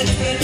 it.